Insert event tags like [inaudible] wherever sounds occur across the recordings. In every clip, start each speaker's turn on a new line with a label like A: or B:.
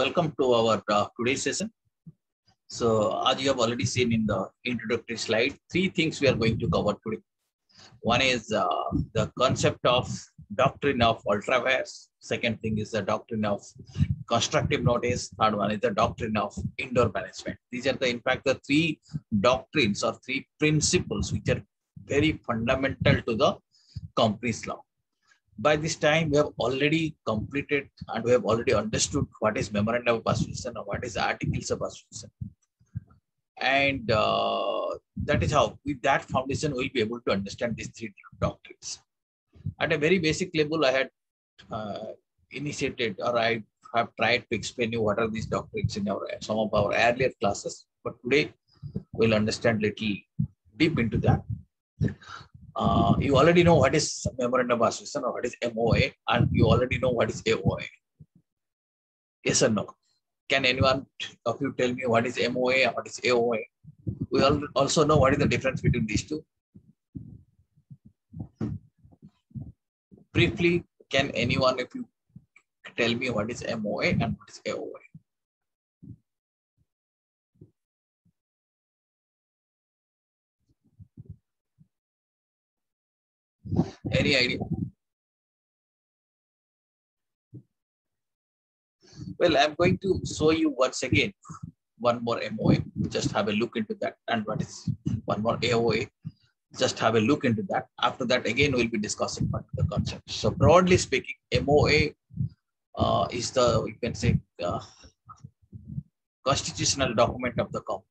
A: welcome to our uh, today's session. So as you have already seen in the introductory slide, three things we are going to cover today. One is uh, the concept of doctrine of ultra vires. Second thing is the doctrine of constructive notice. Third one is the doctrine of indoor management. These are the, in fact, the three doctrines or three principles which are very fundamental to the company's law by this time we have already completed and we have already understood what is memorandum of association or what is articles of association. And uh, that is how with that foundation we'll be able to understand these three doctrines. At a very basic level i had uh, initiated or i have tried to explain you what are these doctrines in our some of our earlier classes. But today we'll understand little deep into that uh, you already know what is memorandum of association or what is MOA, and you already know what is AOA. Yes or no? Can anyone of you tell me what is MOA and what is AOA? We all also know what is the difference between these two. Briefly, can anyone of you tell me what is MOA and what is AOA? Any idea? Well, I'm going to show you once again one more MOA. Just have a look into that. And what is one more AOA? Just have a look into that. After that, again, we'll be discussing the concept. So broadly speaking, MOA uh, is the, you can say, uh, constitutional document of the company.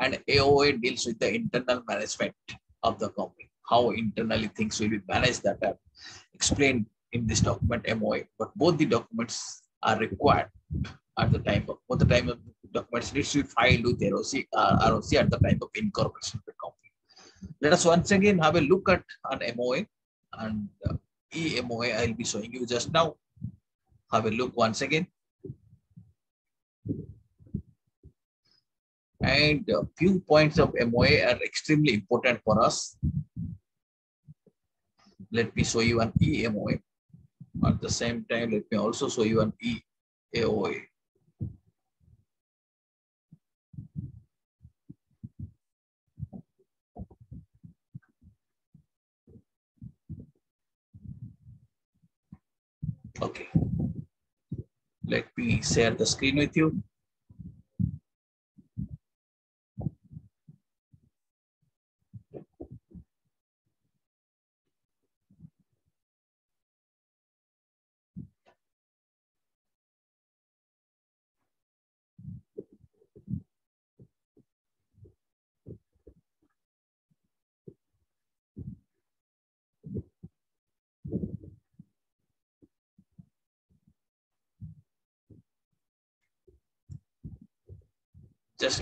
A: And AOA deals with the internal management of the company how internally things will be managed that are explained in this document MOA. But both the documents are required at the time of both the time of documents needs to be filed with ROC, uh, ROC at the time of incorporation of the company. Let us once again have a look at an MOA and uh, EMOA I'll be showing you just now. Have a look once again. And a few points of MOA are extremely important for us let me show you an EMOA. At the same time, let me also show you an EAOA. Okay. Let me share the screen with you.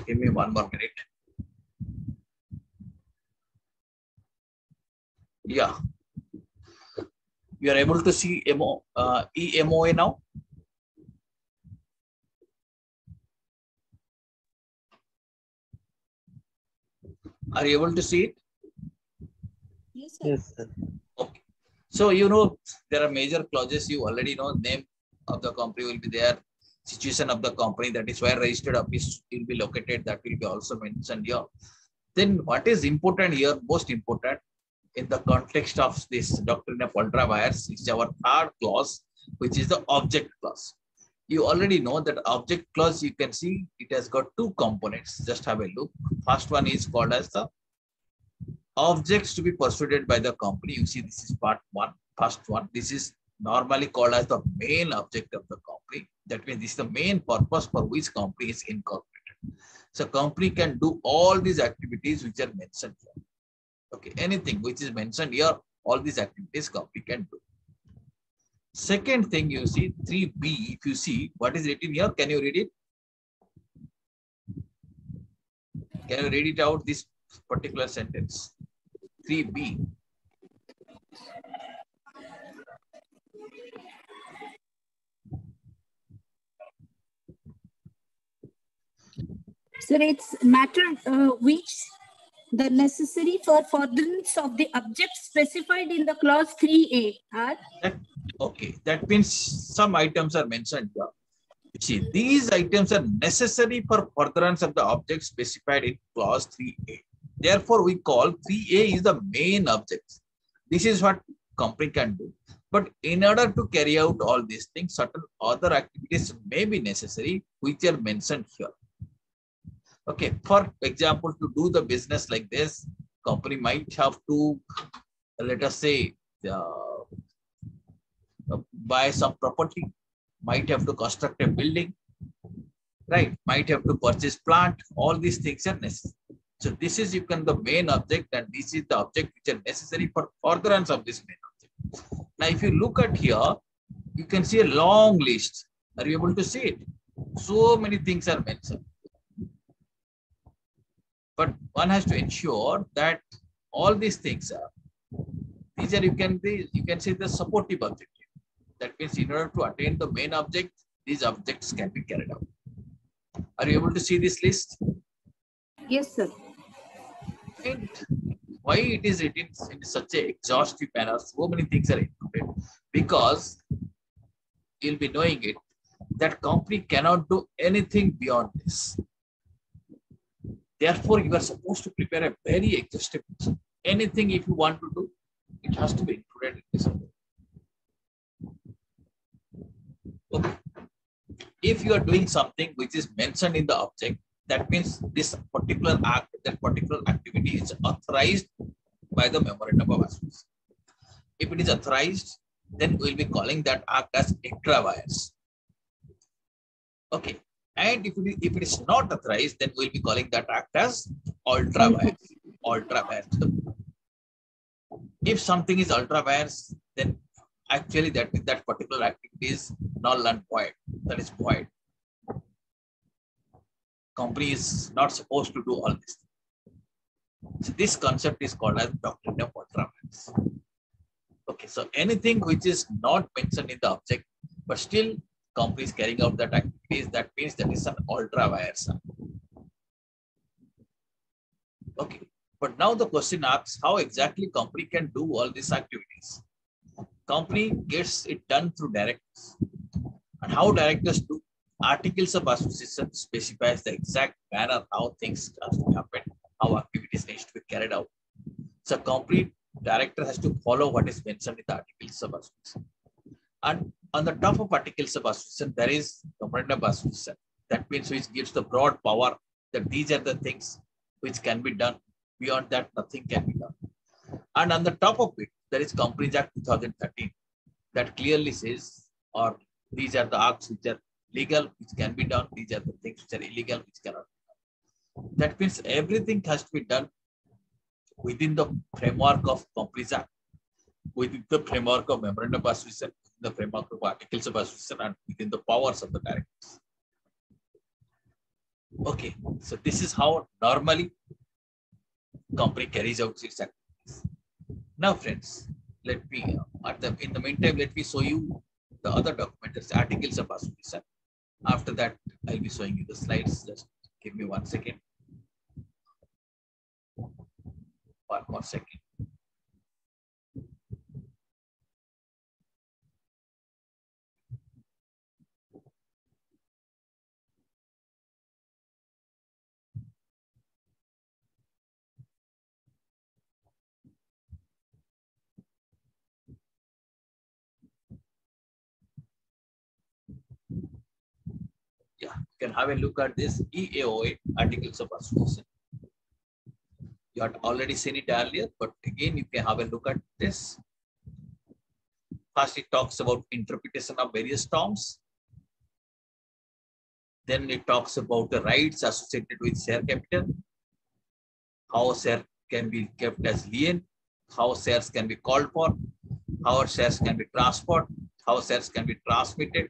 A: Just give me one more minute. Yeah. You are able to see MO, uh, EMOA now? Are you able to see it?
B: Yes, sir.
C: Yes, sir.
A: Okay. So, you know, there are major clauses. You already know name of the company will be there. Situation of the company, that is where registered office will be located. That will be also mentioned here. Then what is important here, most important in the context of this doctrine of ultra vires is our third clause, which is the object clause. You already know that object clause, you can see it has got two components. Just have a look. First one is called as the objects to be persuaded by the company. You see, this is part one, first one. This is normally called as the main object of the company. That means this is the main purpose for which company is incorporated. So company can do all these activities which are mentioned here. Okay, anything which is mentioned here, all these activities company can do. Second thing you see, 3B, if you see what is written here, can you read it? Can you read it out, this particular sentence? 3B.
B: Sir, it's matter uh, which the necessary for furtherance of the object specified in the clause 3A are
A: That, okay, that means some items are mentioned here. See, these items are necessary for furtherance of the object specified in clause 3a. Therefore, we call 3a is the main object. This is what company can do. But in order to carry out all these things, certain other activities may be necessary, which are mentioned here. Okay, for example, to do the business like this, company might have to, let us say, uh, buy some property, might have to construct a building, right? Might have to purchase plant. All these things are necessary. So this is you can the main object, and this is the object which are necessary for furtherance of this main object. Now, if you look at here, you can see a long list. Are you able to see it? So many things are mentioned. But one has to ensure that all these things are these are you can be you can say the supportive objective. That means in order to attain the main object, these objects can be carried out. Are you able to see this list?
B: Yes, sir.
A: And why it is written in such a exhaustive manner, so many things are included. Because you'll be knowing it, that company cannot do anything beyond this. Therefore, you are supposed to prepare a very exhaustive list. Anything if you want to do, it has to be included in this. Okay. If you are doing something which is mentioned in the object, that means this particular act, that particular activity is authorized by the memorandum of association. If it is authorized, then we'll be calling that act as intra vires. Okay. And if it, is, if it is not authorized, then we'll be calling that act as ultra vires. Ultra. If something is ultra then actually that that particular activity is null and void. That is void. Company is not supposed to do all this. So this concept is called as doctrine of ultra. Okay, so anything which is not mentioned in the object, but still company is carrying out that activities, that means that is an ultra vires. Okay, but now the question asks how exactly company can do all these activities. Company gets it done through directors. And how directors do articles of association specifies the exact manner how things happen, how activities needs to be carried out. So company director has to follow what is mentioned in the articles of association. And on the top of articles of association, there is memorandum of association. That means which gives the broad power that these are the things which can be done. Beyond that, nothing can be done. And on the top of it, there is Companies Act 2013 that clearly says, or these are the acts which are legal, which can be done. These are the things which are illegal, which cannot be done. That means everything has to be done within the framework of Companies Act, within the framework of Memorandum of Association, the framework of Articles of Association, and within the powers of the directors. Okay, so this is how normally company carries out its activities. Now, friends, let me, uh, at the, in the meantime, let me show you the other documents, articles of association. After that, I'll be showing you the slides. Just give me one second. One more second. yeah, you can have a look at this EAOA articles of association. You had already seen it earlier, but again, you can have a look at this. First, it talks about interpretation of various terms. Then it talks about the rights associated with share capital, how share can be kept as lien, how shares can be called for, how shares can be transferred, how shares can be transmitted,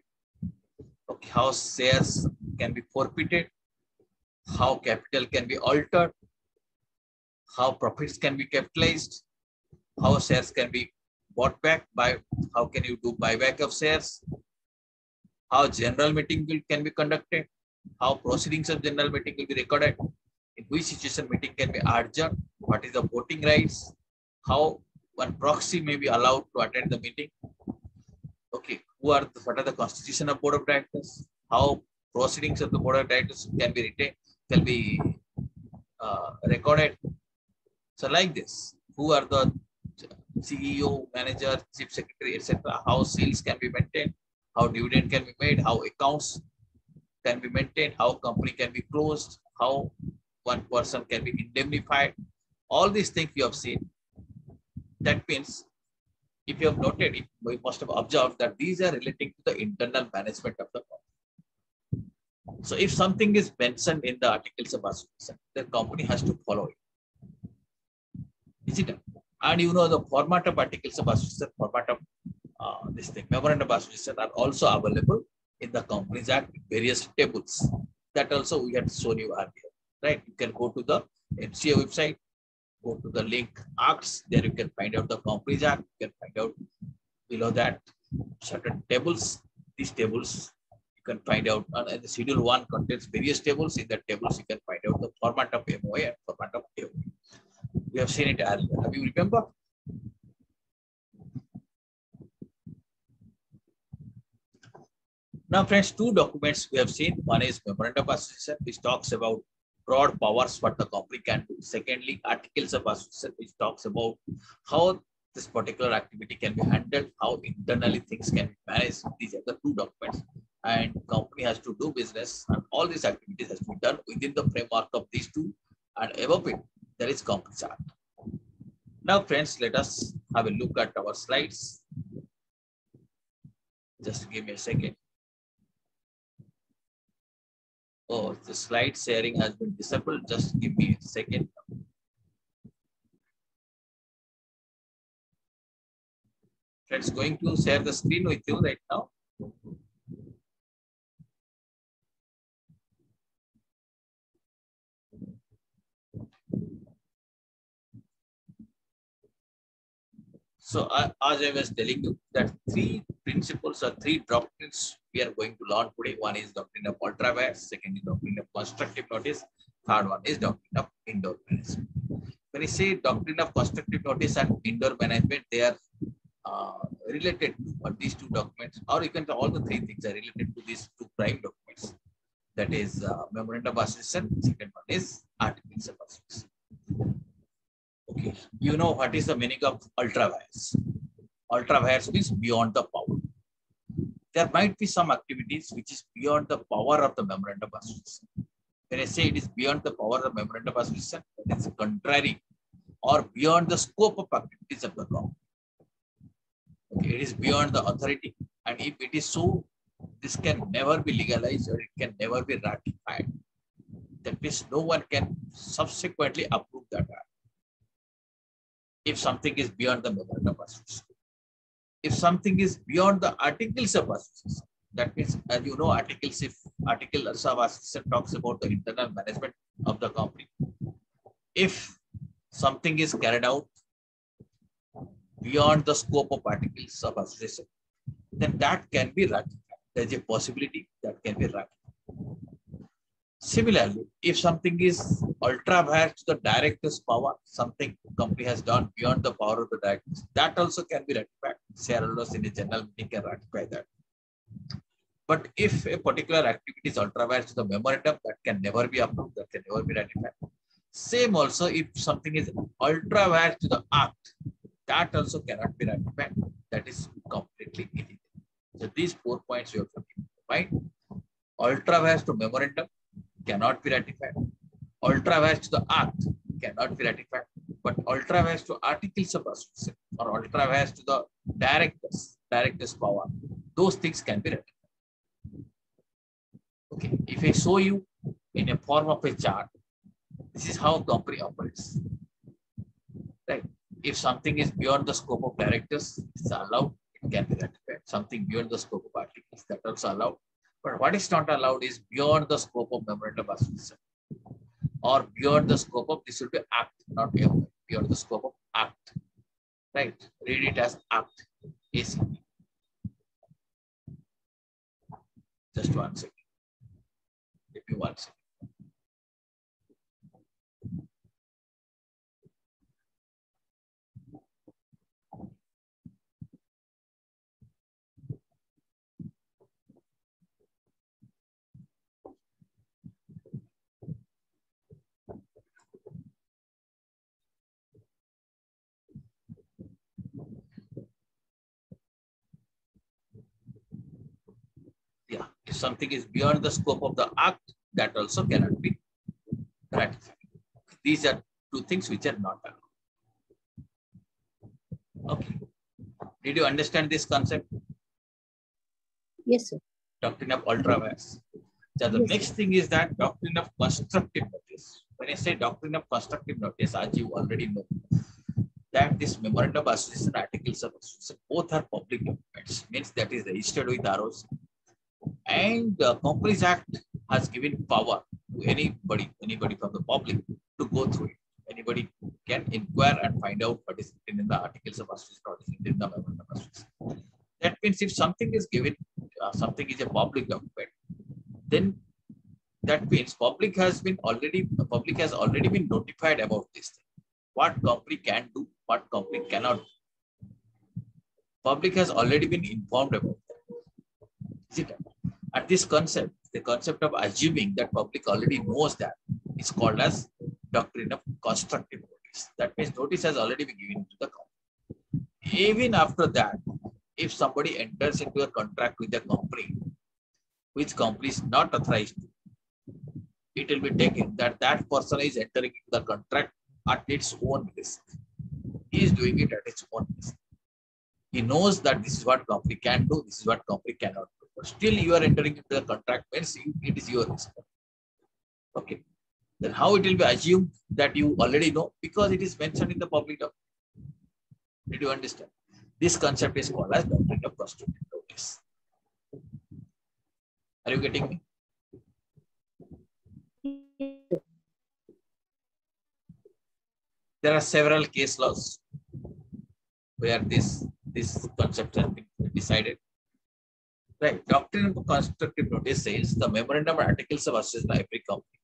A: okay, how shares can be forfeited, how capital can be altered, how profits can be capitalized, how shares can be bought back by, how can you do buyback of shares, how general meeting will, can be conducted, how proceedings of general meeting will be recorded, in which situation meeting can be adjourned, what is the voting rights, how one proxy may be allowed to attend the meeting, okay, who are the, what are the constitution of board of directors, how proceedings of the board of directors can be retained, can be uh, recorded. So like this, who are the CEO, manager, chief secretary, etc. How sales can be maintained, how dividend can be made, how accounts can be maintained, how company can be closed, how one person can be indemnified. All these things you have seen. That means if you have noted it, we must have observed that these are relating to the internal management of the company. So if something is mentioned in the articles of association, the company has to follow it. Is it? And you know the format of articles of association, format of uh, this thing, memorandum of association are also available in the Companies Act various tables. That also we had shown you earlier, right? You can go to the MCA website, go to the link acts, there you can find out the Companies Act, you can find out below that certain tables. These tables you can find out, uh, the schedule one contains various tables. In that tables, you can find out the format of MOA and format of table. We have seen it earlier. Have you remember? Now, friends, two documents we have seen. One is Memorandum of Association, which talks about broad powers what the company can do. Secondly, Articles of Association, which talks about how this particular activity can be handled, how internally things can be managed. These are the two documents. And company has to do business, and all these activities has to be done within the framework of these two. And above it, there is company chart. Now, friends, let us have a look at our slides. Just give me a second. Oh, the slide sharing has been disabled. Just give me a second. Friends, going to share the screen with you right now. So uh, as I was telling you that three principles or three doctrines we are going to learn today. One is doctrine of ultra vires, second is doctrine of constructive notice, third one is doctrine of indoor management. When you say doctrine of constructive notice and indoor management, they are uh, related to these two documents, or you can all the three things are related to these two prime documents. That is uh, memorandum of association. Second one is articles of association. Okay, you know what is the meaning of ultra vires? Ultra vires means beyond the power. There might be some activities which is beyond the power of the memorandum of association. When I say it is beyond the power of the memorandum of association, it is contrary or beyond the scope of activities of the law. Okay, it is beyond the authority, and if it is so, this can never be legalized or it can never be ratified. That means no one can subsequently approve that act if something is beyond the memorandum of association. If something is beyond the articles of association, that means, as you know, articles, if articles of association talks about the internal management of the company. If something is carried out beyond the scope of articles of association, then that can be ratified. There's a possibility that can be ratified. Similarly, if something is ultra vires to the director's power, something company has done beyond the power of the directors, that also can be ratified. Shareholders in a general meeting can ratify that. But if a particular activity is ultra vires to the memorandum, that can never be approved, that can never be ratified. Same also, if something is ultra vires to the act, that also cannot be ratified. That is completely illegal. So these four points you have to keep in mind. Ultra vires to memorandum, cannot be ratified. Ultra vires to the act cannot be ratified. But ultra vires to articles of association or ultra vires to the directors, directors power, those things can be ratified. Okay, if I show you in a form of a chart, this is how company operates. Right? If something is beyond the scope of directors, it's allowed, it can be ratified. Something beyond the scope of articles, that also allowed. But what is not allowed is beyond the scope of memorandum of association or beyond the scope of this will be act, not beyond, beyond the scope of act. Right? Read it as act. ACP. Just one second. Give me one second. Something is beyond the scope of the act, that also cannot be ratified. These are two things which are not allowed. Okay. Did you understand this concept?
B: Yes, sir.
A: Doctrine of ultra vires. So the
B: Yes,
A: next thing is that doctrine of constructive notice. When I say doctrine of constructive notice, as you already know, that this memorandum of association articles of association both are public documents, means that is the registered with ROC. And the Companies Act has given power to anybody, anybody from the public to go through it. Anybody can inquire and find out what is written in the articles of association in the memorandum of association. That means if something is given, uh, something is a public document, then that means public has been already, the public has already been notified about this thing. What company can do, what company cannot. do. Public has already been informed about that. Is it? And this concept, the concept of assuming that public already knows that is called as doctrine of constructive notice. That means notice has already been given to the company. Even after that, if somebody enters into a contract with a company, which company is not authorized it will be taken that that person is entering into the contract at its own risk. He is doing it at its own risk. He knows that this is what company can do, this is what company cannot do. Still you are entering into the contract means it is your risk. Okay. Then how it will be assumed that you already know because it is mentioned in the public document. Did you understand? This concept is called as doctrine of constructive notice. Are you getting me? There are several case laws where this, this concept has been decided. Right, doctrine of constructive notice says the memorandum of articles of association every company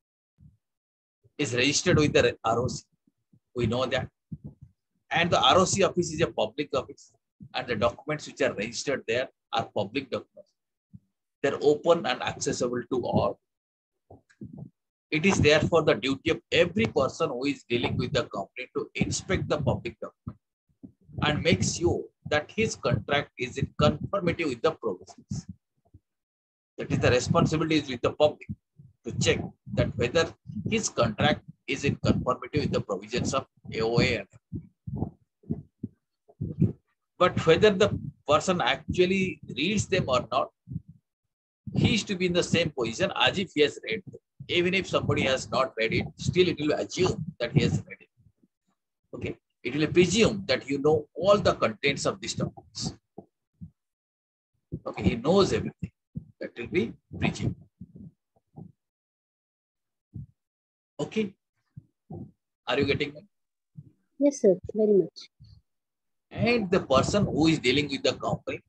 A: is registered with the ROC. We know that. And the ROC office is a public office and the documents which are registered there are public documents. They're open and accessible to all. It is therefore the duty of every person who is dealing with the company to inspect the public document and make sure that his contract is in conformity with the provisions. That is the responsibility is with the public to check that whether his contract is in conformity with the provisions of AOA. But whether the person actually reads them or not, he is to be in the same position as if he has read them. Even if somebody has not read it, still it will assume that he has read it. Okay. It will presume that you know all the contents of these documents. Okay, he knows everything. That will be presumed. Okay. Are you getting me?
B: Yes, sir. Very much.
A: And the person who is dealing with the company,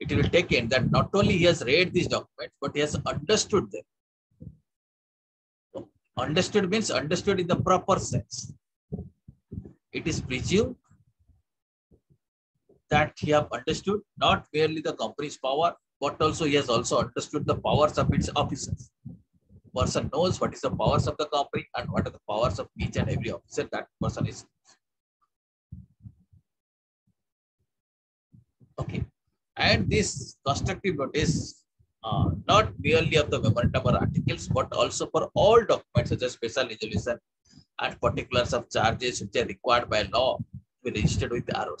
A: it will take in that not only he has read these documents, but he has understood them. Understood means understood in the proper sense. It is presumed that he have understood not merely the company's power, but also he has also understood the powers of its officers. Person knows what is the powers of the company and what are the powers of each and every officer that person is. Okay. And this constructive notice, uh, not merely of the memorandum or articles, but also for all documents such as special resolution and particulars of charges which are required by law to be registered with the ROC.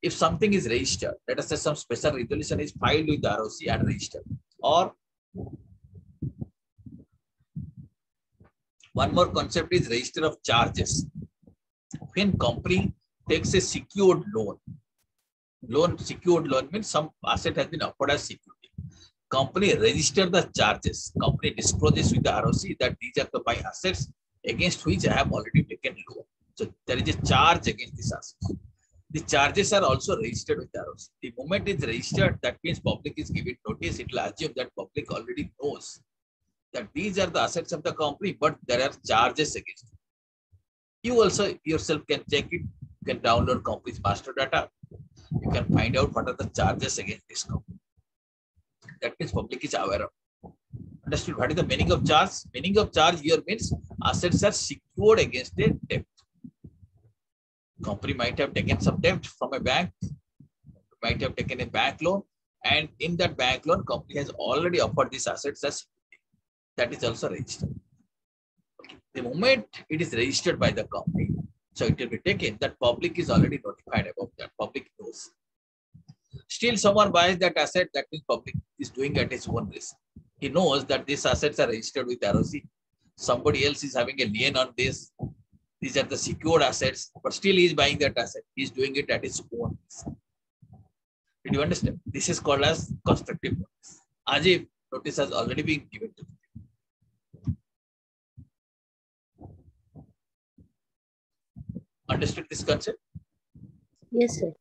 A: If something is registered, let us say some special resolution is filed with the ROC and registered, or one more concept is register of charges. When company takes a secured loan, loan secured loan means some asset has been offered as security. Company register the charges. Company discloses with the ROC that these are the my assets against which I have already taken loan. So there is a charge against this asset. The charges are also registered with ROC. The moment it's registered, that means public is given notice. It will assume that public already knows that these are the assets of the company, but there are charges against it. You also yourself can check it. You can download company's master data. You can find out what are the charges against this company. That means public is aware of. Understood? What is the meaning of charge? Meaning of charge here means assets are secured against a debt. Company might have taken some debt from a bank, might have taken a bank loan, And in that bank loan, company has already offered these assets as that is also registered. Okay. The moment it is registered by the company, so it will be taken that public is already notified about that. Public knows. Still, someone buys that asset, that means public is doing at its own risk. He knows that these assets are registered with ROC. Somebody else is having a lien on this. These are the secured assets, but still he is buying that asset. He is doing it at his own. Did you understand? This is called as constructive notice. As if notice has already been given to. Understood this concept?
C: Yes, sir.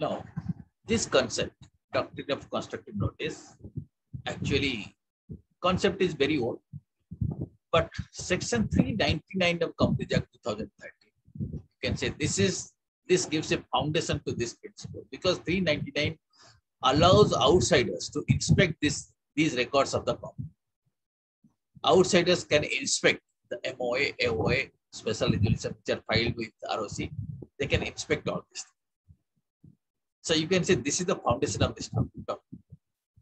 A: Now, this concept, doctrine of constructive notice, actually, concept is very old, but section 399 of Companies Act 2013, you can say this is this gives a foundation to this principle because 399 allows outsiders to inspect this these records of the company. Outsiders can inspect the MOA, AOA, special resolution which are filed with ROC. They can inspect all this. So you can say this is the foundation of this document.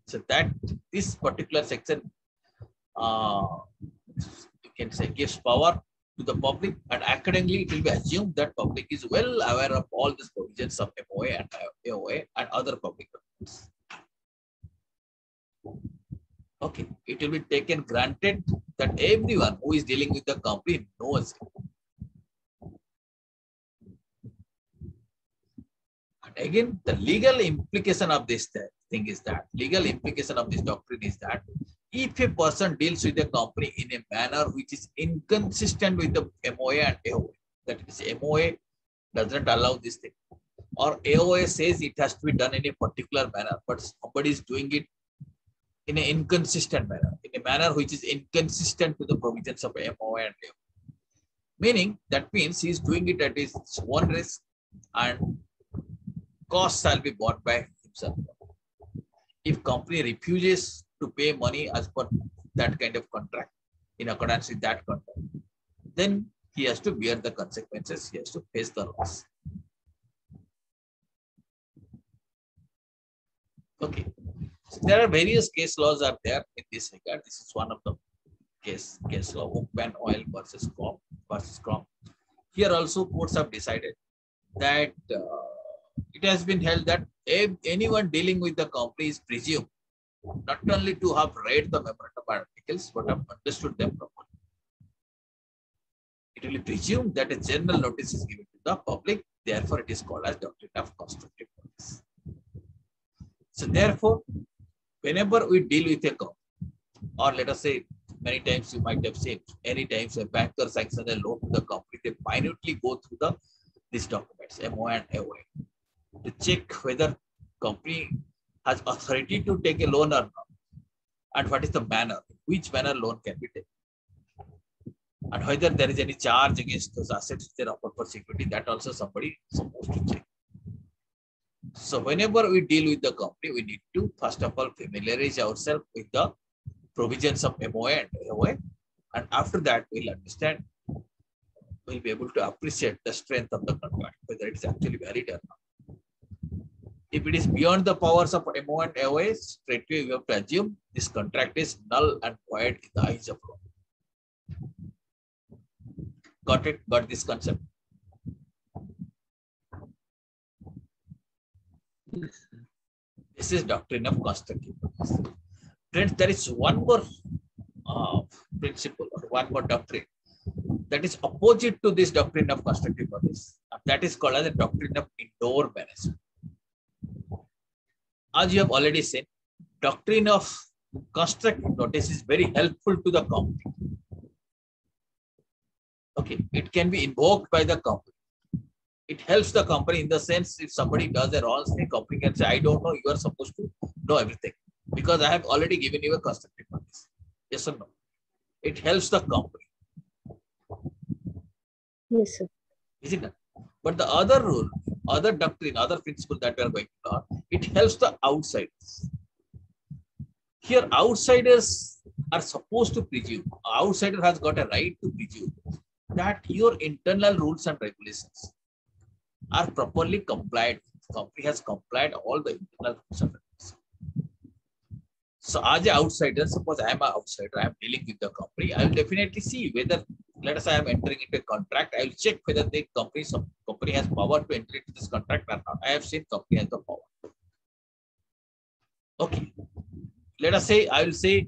A: So that this particular section, uh, you can say gives power to the public and accordingly it will be assumed that public is well aware of all these provisions of MOA and AOA and other public documents. Okay, it will be taken granted that everyone who is dealing with the company knows again, the legal implication of this thing is that legal implication of this doctrine is that if a person deals with a company in a manner which is inconsistent with the MOA and AOA, that is MOA doesn't allow this thing, or AOA says it has to be done in a particular manner, but somebody is doing it in an inconsistent manner, in a manner which is inconsistent with the provisions of MOA and AOA. Meaning that means he is doing it at his own risk and costs shall be bought by himself. If company refuses to pay money as per that kind of contract, in accordance with that contract, then he has to bear the consequences, he has to face the loss. Okay. So there are various case laws are there in this regard. This is one of the case case law, Oakbank Oil versus Crum versus Crum. Here also courts have decided that uh, it has been held that anyone dealing with the company is presumed not only to have read the memorandum articles, but have understood them properly. It will be presumed that a general notice is given to the public, therefore it is called as doctrine of constructive notice. So therefore, whenever we deal with a company, or let us say, many times you might have seen, any times a banker sanctions a loan to the company, they minutely go through the these documents, MO and AOA to check whether company has authority to take a loan or not. And what is the manner? Which manner loan can be taken? And whether there is any charge against those assets they are offered for security that also somebody is supposed to check. So whenever we deal with the company we need to first of all familiarize ourselves with the provisions of MOA and AOA and after that we'll understand we'll be able to appreciate the strength of the contract whether it's actually valid or not if it is beyond the powers of MO and AOA, straightway we have to assume this contract is null and void in the eyes of law. Got it? Got this concept? This is doctrine of constructive Friends, there is one more uh, principle or one more doctrine that is opposite to this doctrine of constructive notice. That is called as the doctrine of indoor management as you have already said, doctrine of constructive notice is very helpful to the company. Okay, it can be invoked by the company. It helps the company in the sense if somebody does a wrong thing, company can say, I don't know, you are supposed to know everything because I have already given you a constructive notice. Yes or no? It helps the company.
C: Yes, sir.
A: Is it not? But the other rule, other doctrine, other principle that we are going to learn, it helps the outsiders. Here, outsiders are supposed to presume, outsider has got a right to presume that your internal rules and regulations are properly complied. Company has complied all the internal rules and regulations. So as an outsider, suppose I am an outsider, I am dealing with the company, I will definitely see whether, let us say I am entering into a contract, I will check whether the company, company has power to enter into this contract or not. I have seen company has the power. Okay. Let us say, I will say,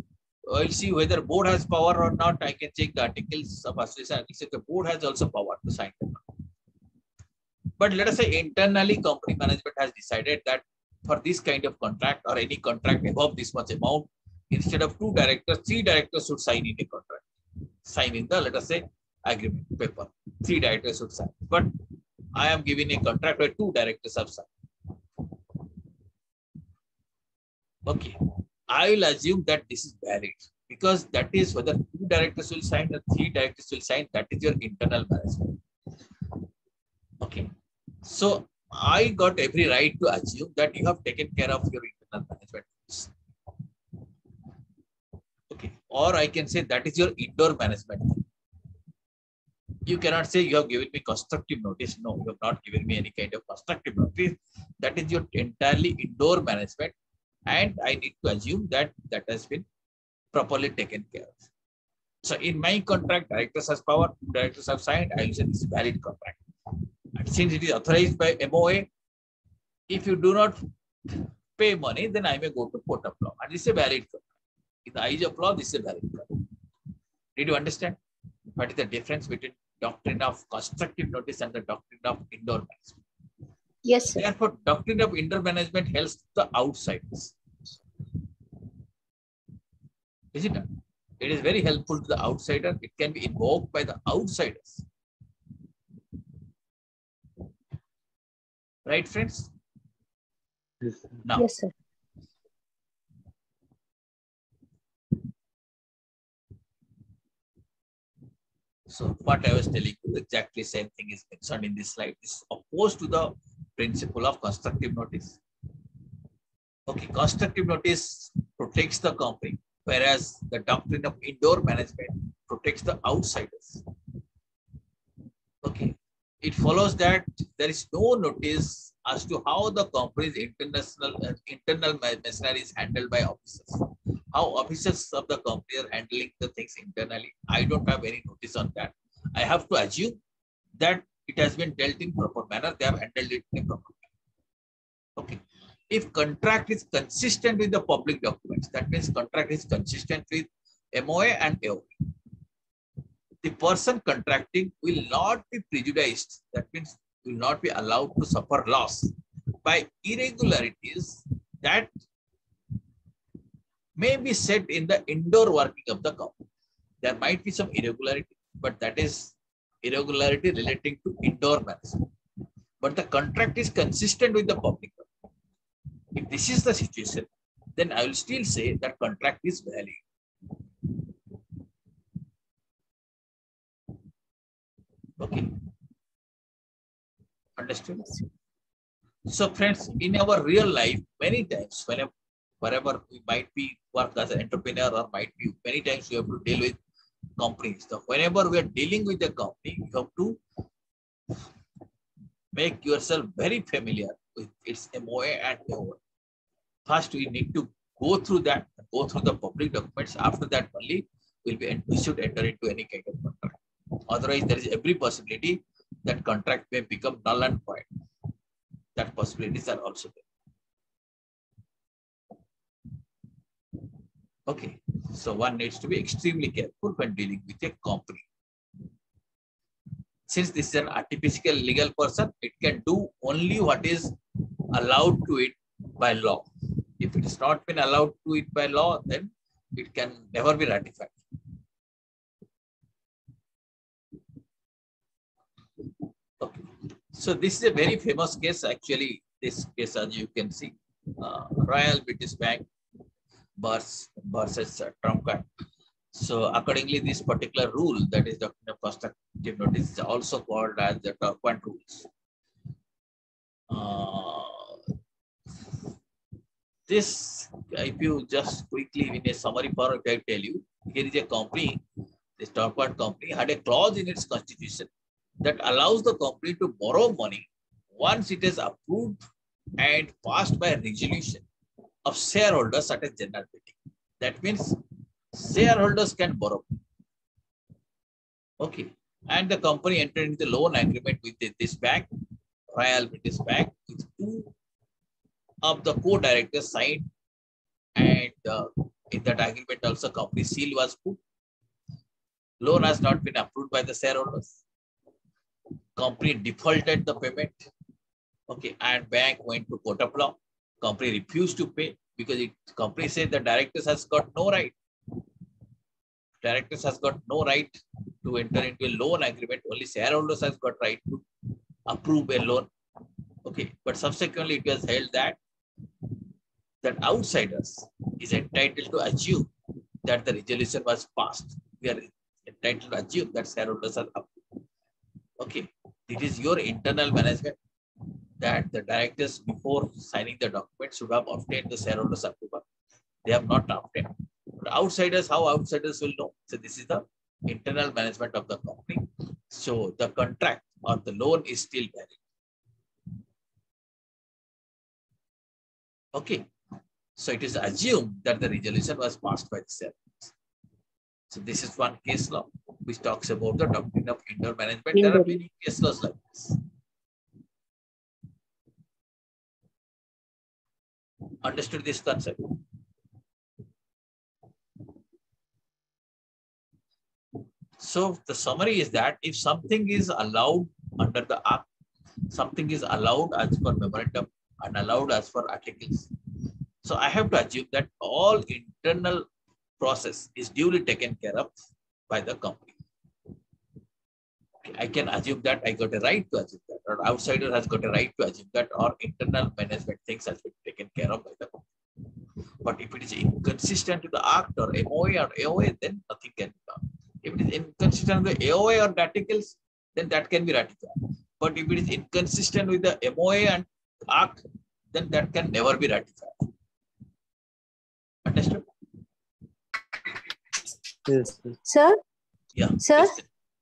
A: I will see whether board has power or not. I can check the articles of association. If the board has also power to sign them. But let us say internally company management has decided that for this kind of contract or any contract above this much amount, instead of two directors, three directors should sign in a contract. Sign in the, let us say, agreement paper. Three directors should sign. But I am giving a contract where two directors have signed. Okay. I will assume that this is valid because that is whether two directors will sign or three directors will sign, that is your internal management. Okay. So I got every right to assume that you have taken care of your internal management. Or I can say that is your indoor management. You cannot say you have given me constructive notice. No, you have not given me any kind of constructive notice. That is your entirely indoor management and I need to assume that that has been properly taken care of. So in my contract, directors has power, directors have signed, I will say this is valid contract. And since it is authorized by MOA, if you do not pay money, then I may go to court of law. And is a valid contract. In the eyes of law, this is a valid contract. Did you understand? What is the difference between doctrine of constructive notice and the doctrine of indoor management?
C: Yes, sir.
A: Therefore, doctrine of indoor management helps the outsiders. Is it not? It is very helpful to the outsider. It can be invoked by the outsiders. Right, friends?
D: Yes, sir.
A: Now,
C: Yes, sir.
A: So what I was telling you, exactly same thing is concerned in this slide. This is opposed to the principle of constructive notice. Okay, constructive notice protects the company, whereas the doctrine of indoor management protects the outsiders. Okay, it follows that there is no notice as to how the company's international uh, internal ma- machinery is handled by officers. How officers of the company are handling the things internally. I don't have any notice on that. I have to assume that it has been dealt in proper manner. They have handled it in proper manner. Okay. If contract is consistent with the public documents, that means contract is consistent with MOA and AOA. The person contracting will not be prejudiced. That means will not be allowed to suffer loss by irregularities that may be set in the indoor working of the company. There might be some irregularity, but that is irregularity relating to indoor management. But the contract is consistent with the public. If this is the situation, then I will still say that contract is valid. Okay. Understood? So friends, in our real life, many times, whenever, wherever we might be work as an entrepreneur or might be, many times you have to deal with companies. So whenever we are dealing with a company, you have to make yourself very familiar with its MOA and MOA. First, we need to go through that, go through the public documents. After that, only will be we should enter into any kind of contract. Otherwise, there is every possibility that contract may become null and void. That possibilities are also there. Okay, so one needs to be extremely careful when dealing with a company. Since this is an artificial legal person, it can do only what is allowed to it by law. If it is not been allowed to it by law, then it can never be ratified. Okay. So this is a very famous case. Actually, this case, as you can see, uh, Royal British Bank versus uh, Turquand. So accordingly, this particular rule that is of constructive notice is also called as the Turquand rules. Uh, this, if you just quickly in a summary form, I tell you, here is a company, this Turquand company had a clause in its constitution that allows the company to borrow money once it is approved and passed by a resolution of shareholders at a general meeting. That means shareholders can borrow. Okay. And the company entered into the loan agreement with this bank, Royal British Bank, with two of the co-directors signed and uh, in that agreement also company seal was put. Loan has not been approved by the shareholders. Company defaulted the payment. Okay, and bank went to court of law. Company refused to pay because it company said the directors has got no right. Directors has got no right to enter into a loan agreement. Only shareholders has got right to approve a loan. Okay, but subsequently it was held that that outsiders is entitled to assume that the resolution was passed. We are entitled to assume that shareholders are up. Okay, it is your internal management that the directors before signing the document should have obtained the shareholders approval. They have not obtained. But outsiders, how outsiders will know? So this is the internal management of the company. So the contract or the loan is still valid. Okay. So it is assumed that the resolution was passed by the shareholders. So this is one case law which talks about the doctrine of internal management. There are many case laws like this. Understood this concept? So the summary is that if something is allowed under the act, something is allowed as per memorandum and allowed as per articles. So I have to assume that all internal process is duly taken care of by the company. I can assume that I got a right to assume that, or outsider has got a right to assume that, or internal management things has been taken care of by the company. But if it is inconsistent to the act or MOA or AOA, then nothing can be done. If it is inconsistent with the AOA or articles, then that can be ratified. But if it is inconsistent with the MOA and act, then that can never be ratified. Understood?
D: Yes, sir.
C: Sir,
A: Yeah.
C: Sir?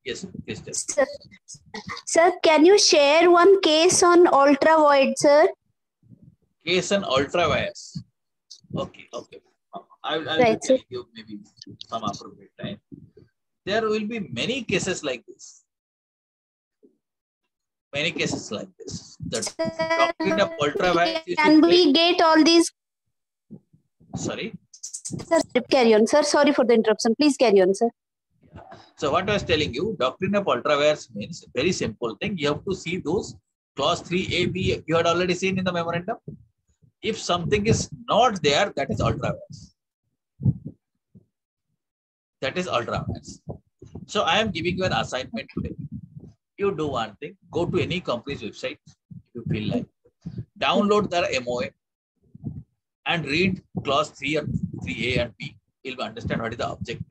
A: Yes, yes, yes.
C: sir, sir, can you share one case on ultra void, sir?
A: Case on ultra vires. Okay, okay. I will, I will
C: Right,
A: tell you maybe some appropriate time. There will be many cases like this. Many cases like this. The doctrine of ultra vires
C: Can we get all these?
A: sorry.
C: Sir, carry on, sir. Sorry for the interruption. Please carry on, sir.
A: So what I was telling you, doctrine of ultra vires means very simple thing. You have to see those clause 3A, B, you had already seen in the memorandum. If something is not there, that is ultra. That is ultra. So I am giving you an assignment today. You do one thing, go to any company's website if you feel like. Download their MOA and read clause 3 or 3A and B. You'll understand what is the object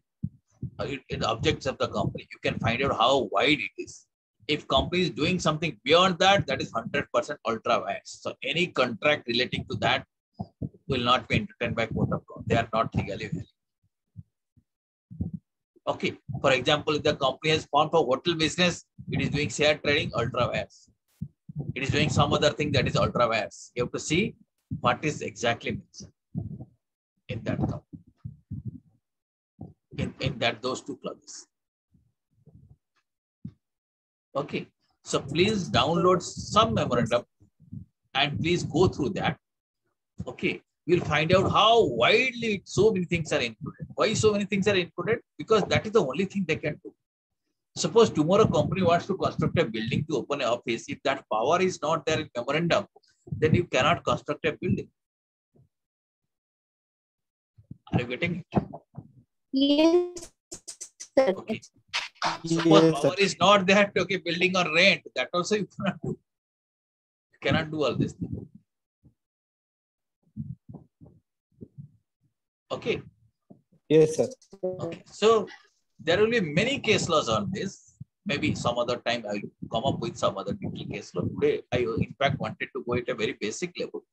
A: uh, it, it- the objects of the company. You can find out how wide it is. If company is doing something beyond that, that is 100% ultra vires. So any contract relating to that will not be entertained by court of law. They are not legally valid. Okay. For example, if the company has formed for hotel business, it is doing share trading, ultra vires. It is doing some other thing that is ultra vires. You have to see what is exactly mentioned in that company in, in that those two clauses. Okay, so please download some memorandum and please go through that. Okay, you'll find out how widely so many things are included. Why so many things are included? Because that is the only thing they can do. Suppose tomorrow company wants to construct a building to open an office. If that power is not there in memorandum, then you cannot construct a building. Are you getting it?
C: Yes, sir.
A: Okay. Suppose
D: Yes, sir.
A: power is not there to okay, building or rent, that also you cannot do. You cannot do all this. thing. Okay,
D: Yes, sir.
A: okay. So there will be many case laws on this. Maybe some other time I will come up with some other detailed case law. Today, I in fact wanted to go at a very basic level.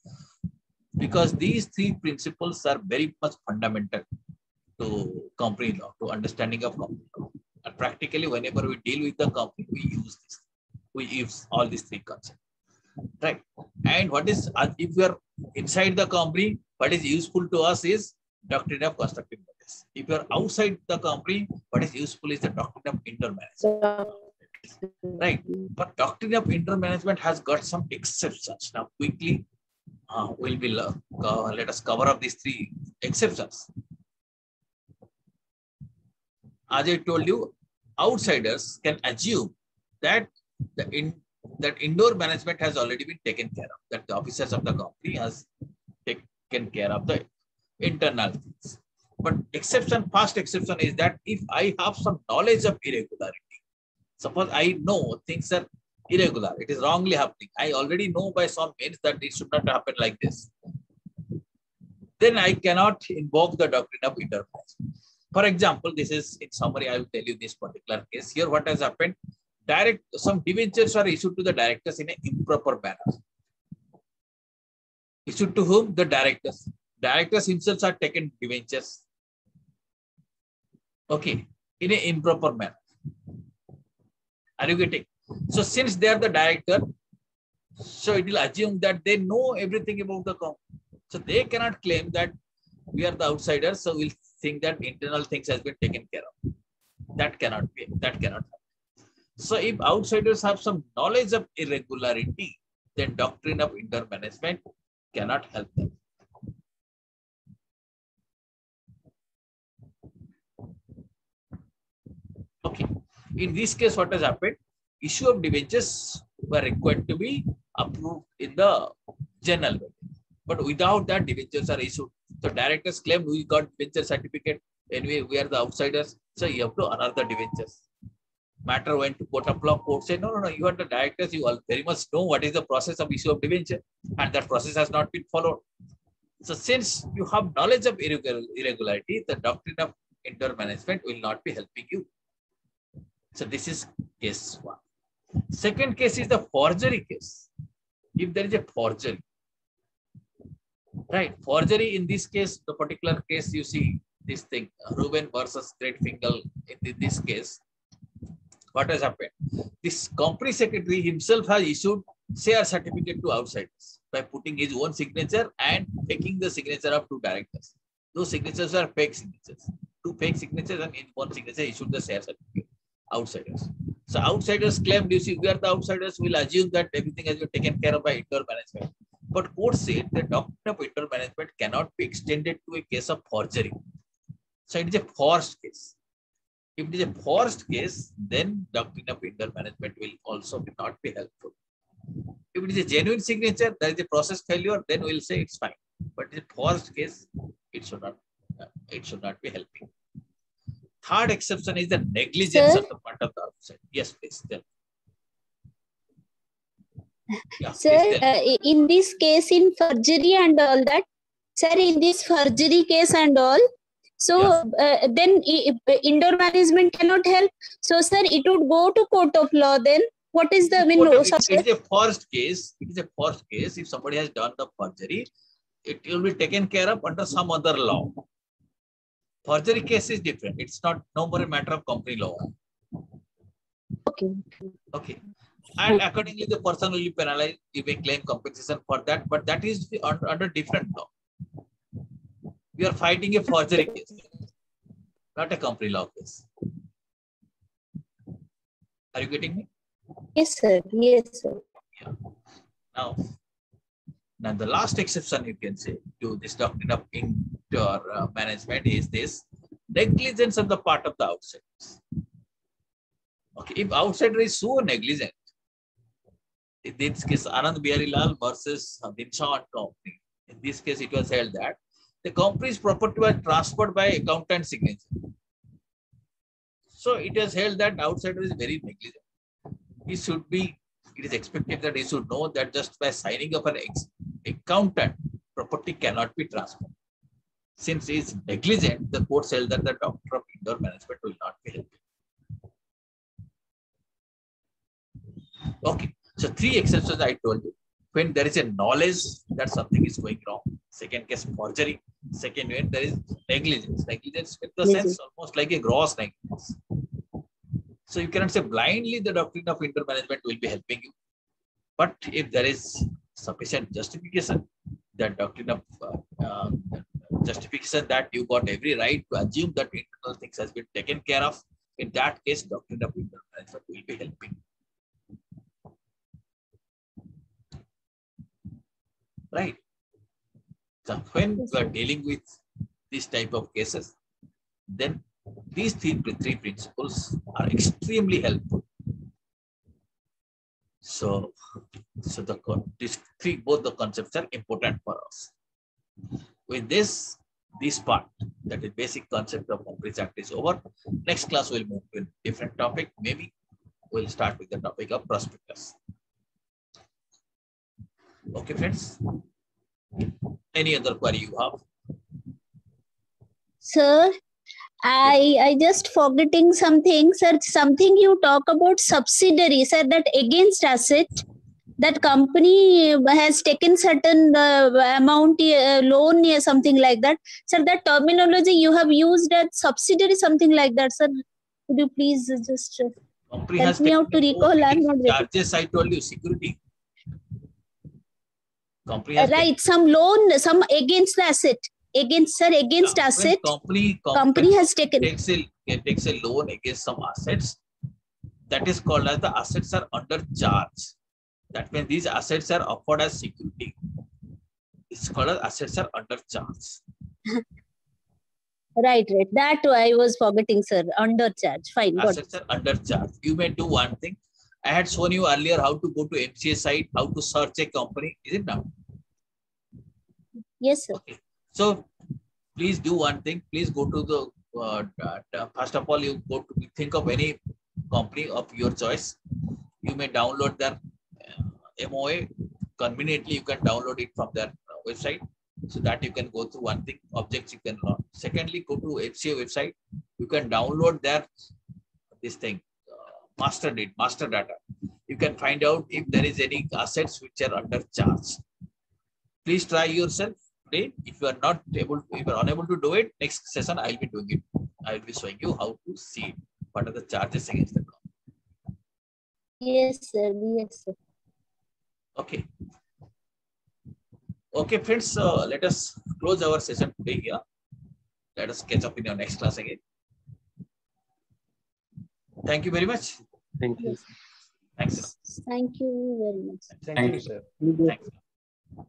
A: Because these three principles are very much fundamental to company law, to understanding of company law. And practically, whenever we deal with the company, we use this. We use all these three concepts. Right. And what is, uh, if we are inside the company, what is useful to us is doctrine of constructive notice. If you are outside the company, what is useful is the doctrine of intermanagement. Right. But doctrine of intermanagement has got some exceptions. Now, quickly, uh, we'll be uh, let us cover up these three exceptions. As I told you, outsiders can assume that the in, that indoor management has already been taken care of, that the officers of the company has taken care of the internal things. But exception, first exception is that if I have some knowledge of irregularity, suppose I know things are irregular, it is wrongly happening. I already know by some means that it should not happen like this. Then I cannot invoke the doctrine of interference. For example, this is in summary, I will tell you this particular case. Here, what has happened? Direct some debentures are issued to the directors in an improper manner. Issued to whom? The directors. Directors themselves are taken debentures. Okay, in an improper manner. Are you getting? So since they are the director, so it will assume that they know everything about the company. So they cannot claim that we are the outsiders, so we'll think that internal things has been taken care of. That cannot be, that cannot happen. So if outsiders have some knowledge of irregularity, then doctrine of intermanagement cannot help them. Okay. In this case, what has happened? Issue of debentures were required to be approved in the general. But without that, debentures are issued. So directors claim we got debenture certificate. Anyway, we are the outsiders. So you have to honor the debentures. Matter went to court of law. Court said, no, no, no, you are the directors. You all very much know what is the process of issue of debenture. And that process has not been followed. So since you have knowledge of irregularity, the doctrine of intermanagement will not be helping you. So this is case one. Second case is the forgery case. If there is a forgery, right? Forgery in this case, the particular case you see this thing, Ruben versus Great Fingall. In this case, what has happened? This company secretary himself has issued share certificate to outsiders by putting his own signature and taking the signature of two directors. Those signatures are fake signatures. Two fake signatures and in one signature issued the share certificate outsiders. So outsiders claim, you see, we are the outsiders, we'll assume that everything has been taken care of by indoor management. But court said the doctrine of indoor management cannot be extended to a case of forgery. So it is a forced case. If it is a forced case, then doctrine of indoor management will also not be helpful. If it is a genuine signature, there is a process failure, then we'll say it's fine. But in a forced case, it should not, uh, it should not be helping. Third exception is the negligence
C: Sir?
A: on the part of the outside. Yes, please. Tell. Yeah,
C: Sir, uh, in this case, in forgery and all that, sir, in this forgery case and all, so uh, then indoor management cannot help. So, sir, it would go to court of law. Then what is the I mean?
A: What-
C: no,
A: it- it is a forced case. It is a forced case. If somebody has done the forgery, it will be taken care of under some other law. Forgery case is different. It's not no more a matter of company law.
C: Okay.
A: Okay. And accordingly, the person will be penalized. You may claim compensation for that, but that is under, under different law. We are fighting a forgery case, not a company law case. Are you getting me?
C: Yes, sir. Yes, sir. Yeah.
A: Now, now the last exception you can say to this doctrine of indoor uh, management is this negligence on the part of the outsiders. Okay, if outsider is so negligent, in this case, Anand Bihari Lal versus and Company. In this case, it was held that the company's property was transferred by accountant signature. So it is held that outsider is very negligent. He should be it is expected that he should know that just by signing of an accountant, property cannot be transferred. Since he is negligent, the court held that the doctor of indoor management will not be helping. Okay, so three exceptions I told you. when there is a knowledge that something is going wrong. Second case, forgery. Second, when there is negligence. Negligence in the
C: Yes,
A: sense almost like a gross negligence. So you cannot say blindly the doctrine of intermanagement will be helping you. But if there is sufficient justification, that doctrine of uh, uh, justification that you got every right to assume that internal things has been taken care of, in that case, doctrine of intermanagement will be helping. Right. So when we are dealing with this type of cases, then these three, three principles are extremely helpful. So, so the these three both the concepts are important for us. With this, this part that is basic concept of Companies Act is over. Next class we'll move to a different topic. Maybe we'll start with the topic of prospectus. Okay, friends. Any other query you have?
C: Sir, I I just forgetting something, sir. Something you talk about subsidiary, sir. That against asset, that company has taken certain uh, amount uh, loan or something like that. Sir, that terminology you have used at subsidiary, something like that, sir. Could you please just uh, Help me out to recall, I'm not
A: Charges, I told you, security. Company
C: right some loan, some against the asset, against sir against
A: Yeah,
C: asset,
A: Company,
C: company has taken.
A: takes a, takes a loan against some assets. That is called as the assets are under charge. That means these assets are offered as security. It's called as assets are under charge. [laughs]
C: Right, right. That I was forgetting, sir. Under charge. Fine.
A: Assets are under charge. You may do one thing. I had shown you earlier how to go to MCA site, how to search a company. Is it now?
C: Yes, sir.
A: Okay. So please do one thing. Please go to the uh, uh, first of all, you go to think of any company of your choice. You may download their uh, MOA. Conveniently, you can download it from their uh, website so that you can go through one thing. Objects you can learn. Secondly, go to MCA website. You can download their this thing uh, master data, master data. You can find out if there is any assets which are under charge. Please try yourself today. If you are not able, if you are unable to do it, next session I'll be doing it. I will be showing you how to see it. What are the charges against the company.
C: Yes, sir. Yes, sir.
A: Okay. Okay, friends, uh, let us close our session today here. Let us catch up in your next class again. Thank you very much.
D: Thank you.
A: Thanks.
C: Thank you very much.
D: Thank you, sir.
A: Thanks. a lot.